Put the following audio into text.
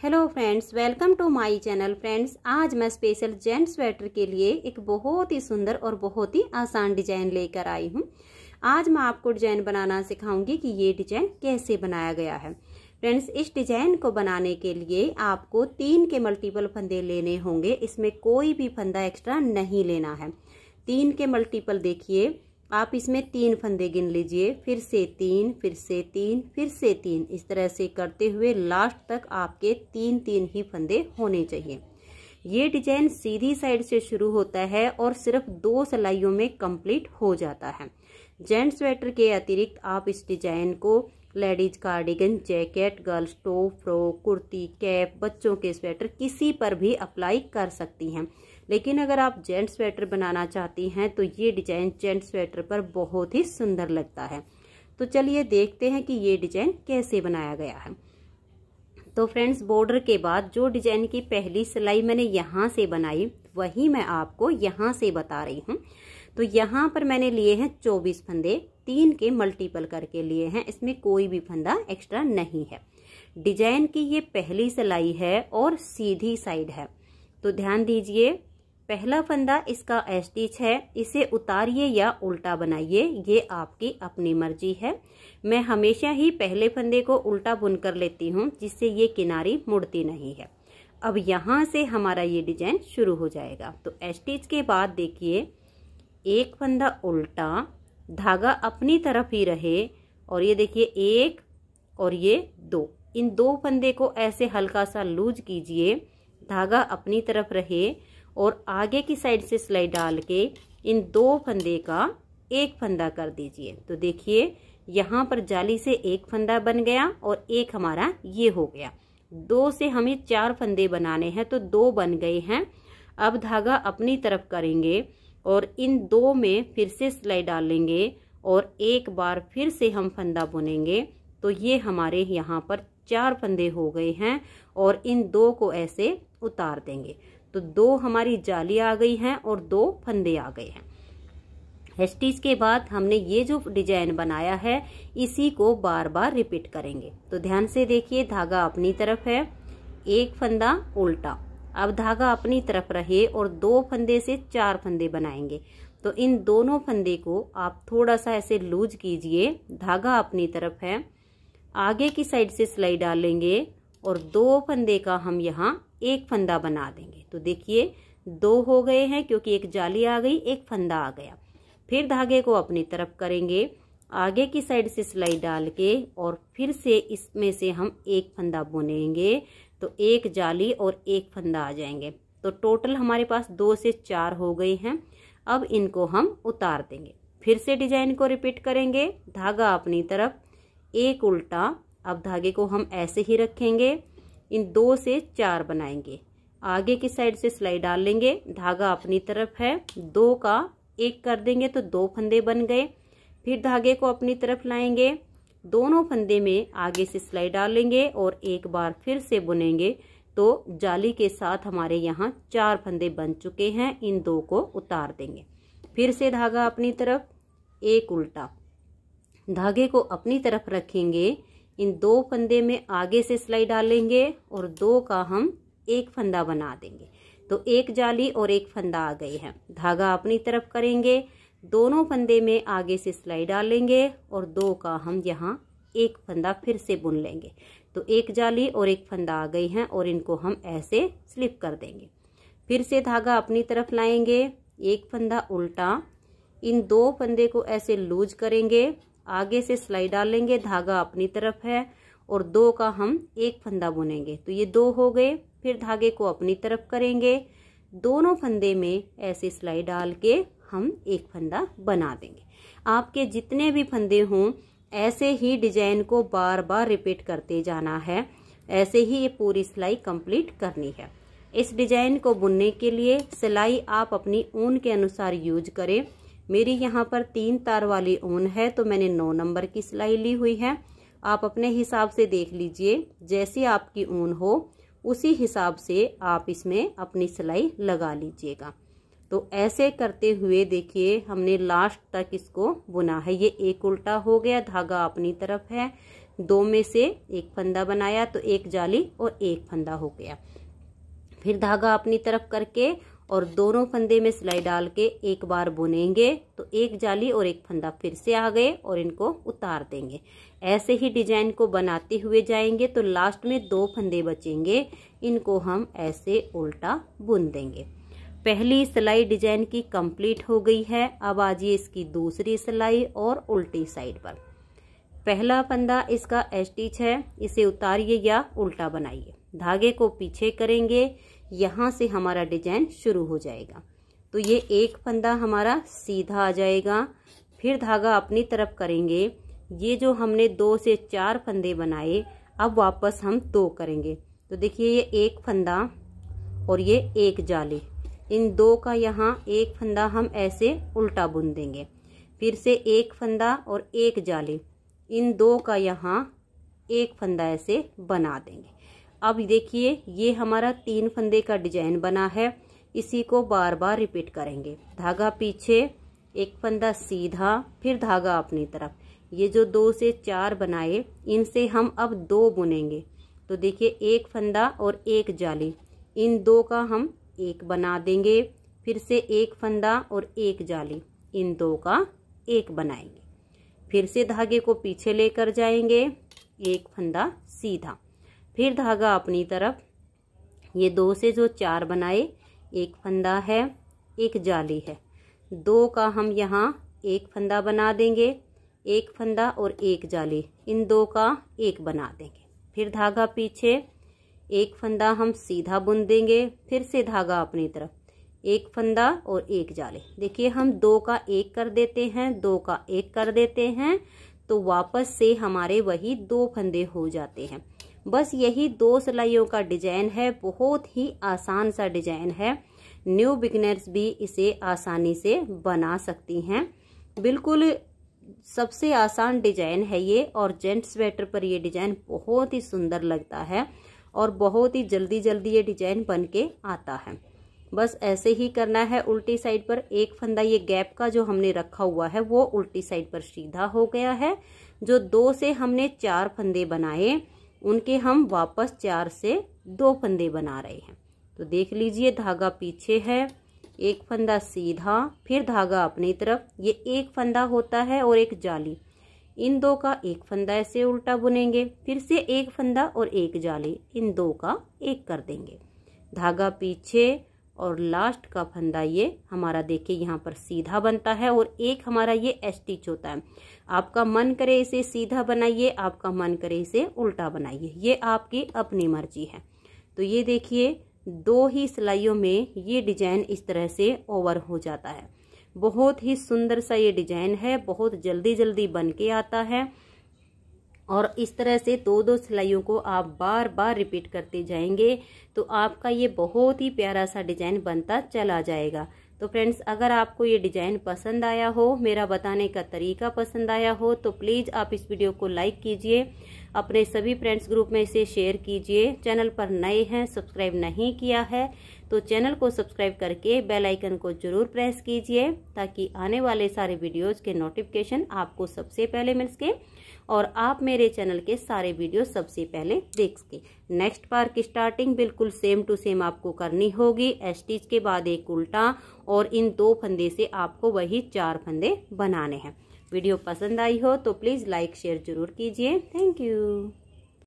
Hello friends welcome to my channel friends आज मैं special gent sweater के लिए एक बहुत ही सुंदर और बहुत ही आसान डिज़ाइन लेकर आई हूँ। आज मैं आपको डिज़ाइन बनाना सिखाऊँगी कि ये डिज़ाइन कैसे बनाया गया है। फ्रेंड्स इस डिज़ाइन को बनाने के लिए आपको तीन के मल्टीपल फंदे लेने होंगे। इसमें कोई भी फंदा एक्स्ट्रा नहीं लेना है। तीन के मल्टीपल देखिए। आप इसमें तीन फंदे गिन लीजिए, फिर से तीन, फिर से तीन, फिर से तीन। इस तरह से करते हुए लास्ट तक आपके तीन तीन ही फंदे होने चाहिए। ये डिज़ाइन सीधी साइड से शुरू होता है और सिर्फ़ दो सिलाइयों में कंप्लीट हो जाता है। जेंट स्वेटर के अतिरिक्त आप इस डिज़ाइन को ladies cardigan jacket girls top frock kurti cap बच्चों के स्वेटर किसी पर भी अप्लाई कर सकती हैं। लेकिन अगर आप जेंट स्वेटर बनाना चाहती हैं तो ये डिज़ाइन जेंट स्वेटर पर बहुत ही सुंदर लगता है। तो चलिए देखते हैं कि ये डिज़ाइन कैसे बनाया गया है। तो फ्रेंड्स, बॉर्डर के बाद जो डिज़ाइन की पहली सिलाई मैंने यहाँ से बनाई, वही मैं आपको यहाँ से बता रही हूँ। तो यहाँ पर मैंने लिए हैं चौबीस फंदे, तीन के मल्टीपल करके लिए हैं, इसमें कोई भी फंदा एक्स्ट्रा नहीं है। डिज़ाइन की ये पहली सिलाई है और सीधी साइड है। तो ध्यान दीजिए पहला फंदा इसका एस्टिच है। इसे उतारिए या उल्टा बनाइए। ये आपकी अपनी मर्ज़ी है। मैं हमेशा ही पहले फंदे को उल्टा बुन कर लेती हूँ, जिससे ये किनारी मुड़ती नहीं है। अब यहाँ से हमारा ये डिज़ाइन शुरू हो जाएगा। तो एस्टिच के बाद देखिए, एक फंदा उल्टा, धागा अपनी तरफ़ ही रहे, और ये देखिए एक और ये दो। इन दो फंदे को ऐसे हल्का सा लूज कीजिए, धागा अपनी तरफ़ रहे और आगे की साइड से सिलाई डाल के इन दो फंदे का एक फंदा कर दीजिए। तो देखिए, यहाँ पर जाली से एक फंदा बन गया और एक हमारा ये हो गया। दो से हमें चार फंदे बनाने हैं तो दो बन गए हैं। अब धागा अपनी तरफ़ करेंगे और इन दो में फिर से सिलाई डालेंगे और एक बार फिर से हम फंदा बुनेंगे। तो ये हमारे यहाँ पर चार फंदे हो गए हैं और इन दो को ऐसे उतार देंगे। तो दो हमारी जाली आ गई हैं और दो फंदे आ गए हैं। स्टिच के बाद हमने ये जो डिज़ाइन बनाया है, इसी को बार बार रिपीट करेंगे। तो ध्यान से देखिए, धागा अपनी तरफ़ है, एक फंदा उल्टा। अब धागा अपनी तरफ़ रहे और दो फंदे से चार फंदे बनाएँगे। तो इन दोनों फंदे को आप थोड़ा सा ऐसे लूज कीजिए। धागा अपनी तरफ़ है, आगे की साइड से सिलाई डालेंगे और दो फंदे का हम यहाँ एक फंदा बना देंगे। तो देखिए, दो हो गए हैं क्योंकि एक जाली आ गई, एक फंदा आ गया। फिर धागे को अपनी तरफ़ करेंगे, आगे की साइड से सिलाई डाल के और फिर से इसमें से हम एक फंदा बुनेंगे। तो एक जाली और एक फंदा आ जाएँगे। तो टोटल हमारे पास दो से चार हो गए हैं। अब इनको हम उतार देंगे। फिर से डिज़ाइन को रिपीट करेंगे। धागा अपनी तरफ़, एक उल्टा अब धागे को हम ऐसे ही रखेंगे। इन दो से चार बनाएँगे। आगे की साइड से सिलाई डाल लेंगे। धागा अपनी तरफ़ है। दो का एक कर देंगे तो दो फंदे बन गए। फिर धागे को अपनी तरफ़ लाएँगे। दोनों फंदे में आगे से सिलाई डालेंगे और एक बार फिर से बुनेंगे। तो जाली के साथ हमारे यहाँ चार फंदे बन चुके हैं। इन दो को उतार देंगे। फिर से धागा अपनी तरफ़। एक उल्टा। धागे को अपनी तरफ़ रखेंगे। इन दो फंदे में आगे से सिलाई डालेंगे और दो का हम एक फंदा बना देंगे। तो एक जाली और एक फंदा आ गए हैं। धागा अपनी तरफ़ करेंगे, दोनों फंदे में आगे से सिलाई डालेंगे और दो का हम यहाँ एक फंदा फिर से बुन लेंगे। तो एक जाली और एक फंदा आ गई हैं और इनको हम ऐसे स्लिप कर देंगे। फिर से धागा अपनी तरफ़ लाएँगे। एक फंदा उल्टा। इन दो फंदे को ऐसे लूज करेंगे आगे से सिलाई डालेंगे धागा अपनी तरफ़ है और दो का हम एक फंदा बुनेंगे। तो ये दो हो गए, फिर धागे को अपनी तरफ़ करेंगे। दोनों फंदे में ऐसे सिलाई डाल के हम एक फंदा बना देंगे। आपके जितने भी फंदे हों, ऐसे ही डिज़ाइन को बार बार रिपीट करते जाना है। ऐसे ही ये पूरी सिलाई कंप्लीट करनी है। इस डिज़ाइन को बुनने के लिए सिलाई आप अपनी ऊन के अनुसार यूज़ करें। मेरी यहाँ पर तीन तार वाली ऊन है तो मैंने नौ नंबर की सिलाई ली हुई है। आप अपने हिसाब से देख लीजिए, जैसी आपकी ऊन हो, उसी हिसाब से आप इसमें अपनी सिलाई लगा लीजिएगा। तो ऐसे करते हुए देखिए, हमने लास्ट तक इसको बुना है। ये एक उल्टा हो गया, धागा अपनी तरफ़ है। दो में से एक फंदा बनाया तो एक जाली और एक फंदा हो गया। फिर धागा अपनी तरफ़ करके और दोनों फंदे में सिलाई डाल के एक बार बुनेंगे तो एक जाली और एक फंदा फिर से आ गए और इनको उतार देंगे। ऐसे ही डिज़ाइन को बनाते हुए जाएँगे तो लास्ट में दो फंदे बचेंगे। इनको हम ऐसे उल्टा बुन देंगे। पहली सिलाई डिज़ाइन की कंप्लीट हो गई है। अब आजिए इसकी दूसरी सिलाई और उल्टी साइड पर। पहला फंदा इसका स्टिच है। इसे उतारिए या उल्टा बनाइए। धागे को पीछे करेंगे। यहाँ से हमारा डिज़ाइन शुरू हो जाएगा। तो ये एक फंदा हमारा सीधा आ जाएगा। फिर धागा अपनी तरफ़ करेंगे। ये जो हमने दो से चार फंदे बनाए, अब वापस हम दो करेंगे। तो देखिए ये एक फंदा और ये एक जाली। इन दो का यहाँ एक फंदा हम ऐसे उल्टा बुन देंगे। फिर से एक फंदा और एक जाली। इन दो का यहाँ एक फंदा ऐसे बना देंगे। अब देखिए, ये हमारा तीन फंदे का डिज़ाइन बना है। इसी को बार बार रिपीट करेंगे। धागा पीछे, एक फंदा सीधा, फिर धागा अपनी तरफ़। ये जो दो से चार बनाए, इनसे हम अब दो बुनेंगे। तो देखिए, एक फंदा और एक जाली। इन दो का हम एक बना देंगे, फिर से एक फंदा और एक जाली। इन दो का एक बनाएँगे। फिर से धागे को पीछे लेकर जाएँगे, एक फंदा सीधा। फिर धागा अपनी तरफ़। ये दो से जो चार बनाए, एक फंदा है, एक जाली है। दो का हम यहाँ एक फंदा बना देंगे, एक फंदा और एक जाली। इन दो का एक बना देंगे। फिर धागा पीछे, एक फंदा हम सीधा बुन देंगे, फिर से धागा अपनी तरफ़। एक फंदा और एक जाली। देखिए, हम दो का एक कर देते हैं, दो का एक कर देते हैं तो वापस से हमारे वही दो फंदे हो जाते हैं। बस यही दो सिलाइयों का डिज़ाइन है, बहुत ही आसान सा डिज़ाइन है। न्यू बिगनर्स भी इसे आसानी से बना सकती हैं। बिल्कुल सबसे आसान डिज़ाइन है ये, और जेंट स्वेटर पर ये डिज़ाइन बहुत ही सुंदर लगता है और बहुत ही जल्दी जल्दी ये डिज़ाइन बन के आता है। बस ऐसे ही करना है, उल्टी साइड पर एक फंदा ये गैप का जो हमने रखा हुआ है, वो उल्टी साइड पर सीधा हो गया है, जो दो से हमने चार फंदे बनाए। उनके हम वापस चार से दो फंदे बना रहे हैं। तो देख लीजिए, धागा पीछे है, एक फंदा सीधा, फिर धागा अपनी तरफ़। ये एक फंदा होता है और एक जाली। इन दो का एक फंदा ऐसे उल्टा बुनेंगे, फिर से एक फंदा और एक जाली। इन दो का एक कर देंगे। धागा पीछे और लास्ट का फंदा ये हमारा देखिए यहाँ पर सीधा बनता है और एक हमारा ये स्टिच होता है। आपका मन करे इसे सीधा बनाइए, आपका मन करे इसे उल्टा बनाइए। ये आपकी अपनी मर्ज़ी है। तो ये देखिए, दो ही सिलाइयों में ये डिज़ाइन इस तरह से ओवर हो जाता है। बहुत ही सुंदर सा ये डिज़ाइन है, बहुत जल्दी जल्दी बन के आता है। और इस तरह से दो दो सिलाइयों को आप बार बार रिपीट करते जाएँगे तो आपका ये बहुत ही प्यारा सा डिज़ाइन बनता चला जाएगा। तो फ्रेंड्स अगर आपको ये डिज़ाइन पसंद आया हो, मेरा बताने का तरीका पसंद आया हो तो प्लीज़ आप इस वीडियो को लाइक कीजिए। अपने सभी फ्रेंड्स ग्रुप में इसे शेयर कीजिए। चैनल पर नए हैं सब्सक्राइब नहीं किया है तो चैनल को सब्सक्राइब करके बेल आइकन को ज़रूर प्रेस कीजिए ताकि आने वाले सारे वीडियोज़ के नोटिफिकेशन आपको सबसे पहले मिल सके और आप मेरे चैनल के सारे वीडियो सबसे पहले देख सके। नेक्स्ट बार की स्टार्टिंग बिल्कुल सेम टू सेम आपको करनी होगी। स्टिच के बाद एक उल्टा और इन दो फंदे से आपको वही चार फंदे बनाने हैं। वीडियो पसंद आई हो तो प्लीज़ लाइक, शेयर ज़रूर कीजिए। Thank you.